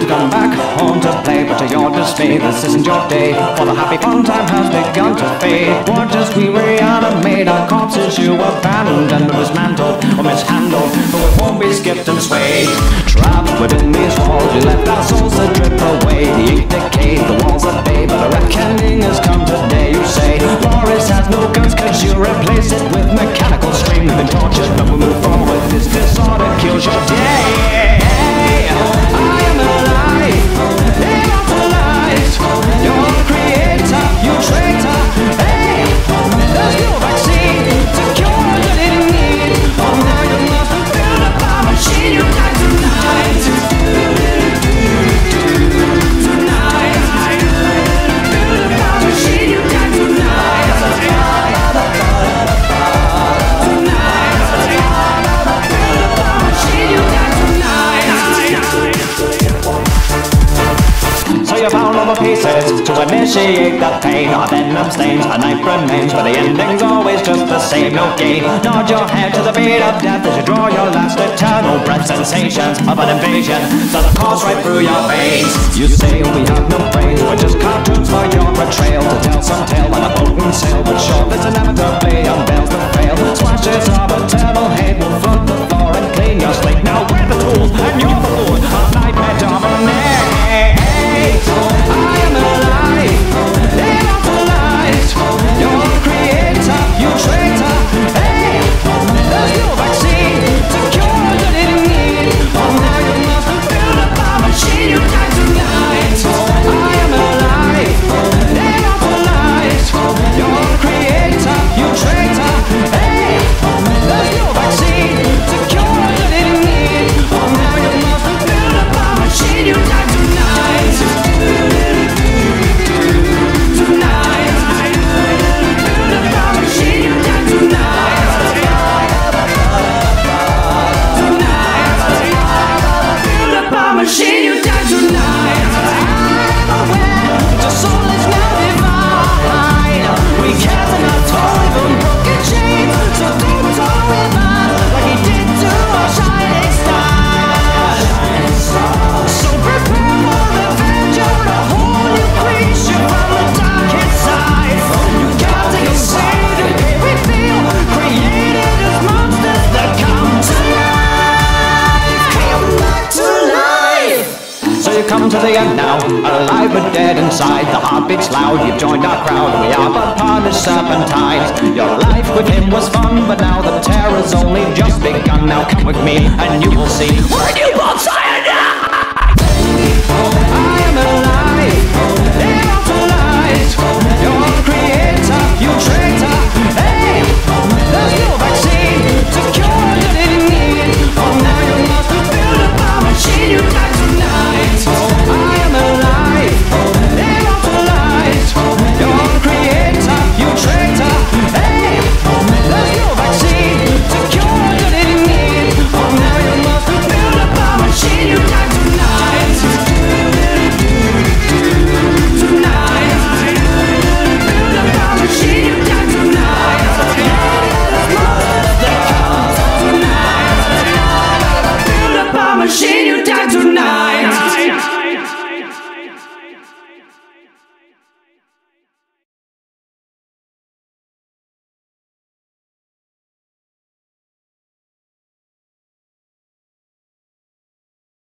to come back home to play, but to your dismay, this isn't your day. For the happy fun time has begun to fade. Waters we reanimate, our corpses you abandoned, dismantled or mishandled, but we won't be skipped and swayed. Trapped within these walls, we left our souls to drip away. The ink decayed, the walls are bay, but a reckoning has come today. You say Boris has no guns, cause you replace it with mechanical stream. We've been tortured, but we move forward. This disorder kills your day. Initiate the pain Our venom stains, a knife remains But the ending's always just the same, no gain Nod your head to the beat of death As you draw your last eternal breath Sensations of an invasion. The course right through your veins. You say we have no brains We're just cartoons for your betrayal. To tell some tale on a and sail But sure this inevitably You come to the end now, alive but dead inside. The heart beats loud, you've joined our crowd. We are but punished serpentines. Your life with him was fun, but now the terror's only just begun. Now come with me and you will see.